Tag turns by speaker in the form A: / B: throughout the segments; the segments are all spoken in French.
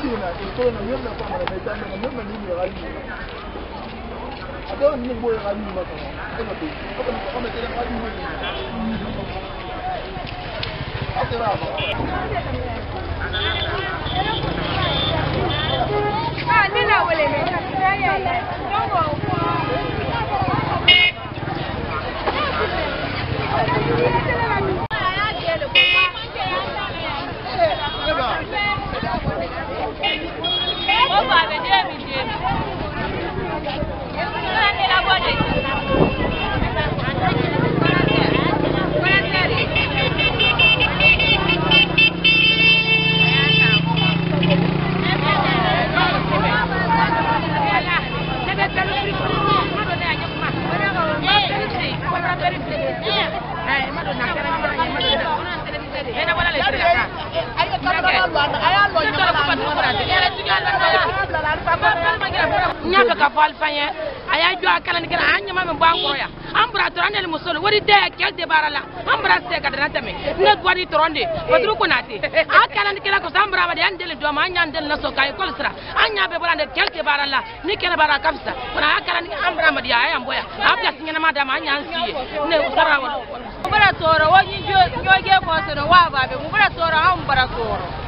A: kina eto na nyom na pamara na etambe na nyom na nini ya gani ata nini
B: boye gani ma ka ona to ata na
C: kama tele gani ma ata ra ba ah nina wele me ñaka ka fal fanye aya jo akala ni kana anya ma mbo ya ambra torande le musolo wori de kel de barala ambra se ka dana tame ne gwari toronde patru ko nati akala ni kana ko sambra ma de andele do ma anya andele na so kol sra anya be bolande kel de barala ni kana bara kapsa ona akala ni ambra ma de aya mboya abla singena ma da ma anya ansi ne usara wala
B: mbra toro wo nyo nyo ge ko so wa ba be toro ambra toro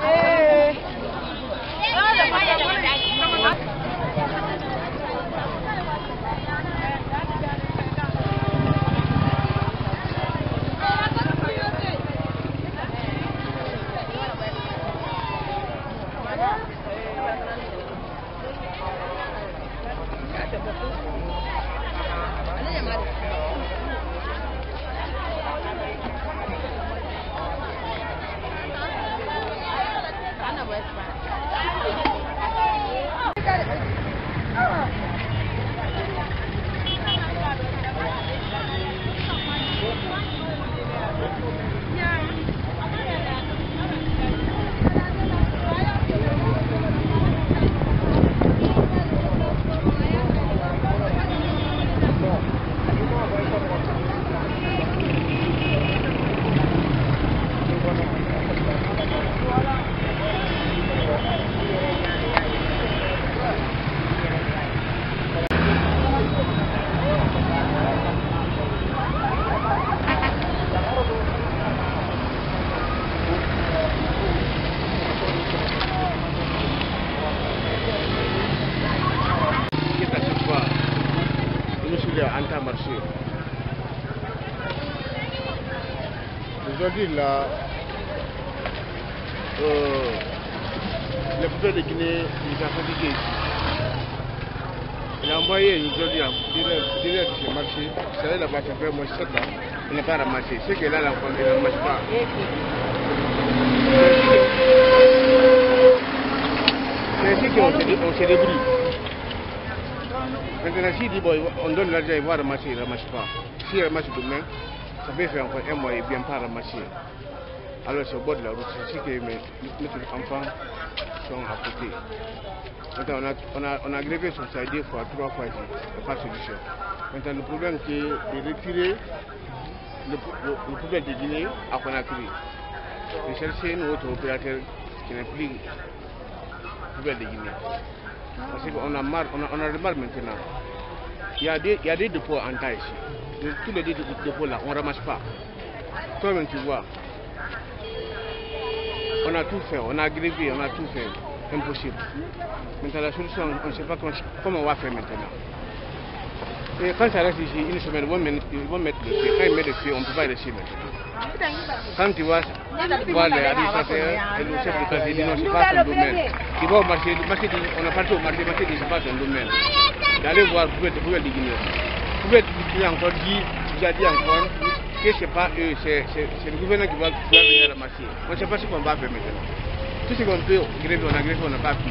D: Hey! Nous sommes en temps marché. Aujourd'hui, là, euh, le peuple de Guinée, il a fatigué. Il a envoyé aujourd'hui chez le marché. Vous savez, là-bas, ça fait moins 7 ans. Il n'a pas ramassé. C'est que là, l'enfant, il ne pas. C'est ainsi qu'on se, on se débrouille. On donne l'argent, il va ramasser, il ne ramasse pas. S'il ramasse demain, ça peut faire encore un mois, il ne vient pas ramasser. Alors, c'est au bord de la route, c'est ce que mes, mes enfants sont à on a, on a, on a grévé son ça deux fois, trois fois, il n'y a pas de solution. Maintenant, le problème, c'est de retirer le, le, problème de Guinée à Conakry. De chercher un autre opérateur qui plus le problème de Guinée. Parce a marre, on a, on a remarre maintenant. Il y, a des, il y a des dépôts en tas ici. Tous les dé- dépôts là, on ne ramasse pas. Toi-même, tu vois. On a tout fait, on a grévé, on a tout fait. Impossible. Maintenant, la solution, on ne sait pas comment, comment on va faire maintenant. Et quand ça reste ici, une semaine, ils vont mettre, ils vont mettre le feu. Quand ils mettent le feu, on ne peut pas rester maintenant. Quand tu vois, tu vois les administrateurs et le chef de quartier, ils disent non, c'est pas son domaine. Il va au marché, on a parti au marché, le marché dit c'est pas son domaine. D'aller voir de Guinée. Le poubelle de Guinée encore dit, tu as dit encore que c'est pas eux, c'est le gouvernement qui va, venir ramasser. On ne sait pas ce qu'on va faire maintenant. tout ce qu'on peut on a greffé, on n'a pas pu.